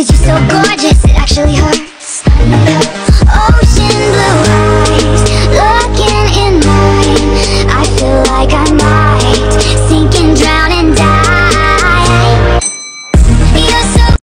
Cause you're so gorgeous, it actually hurts.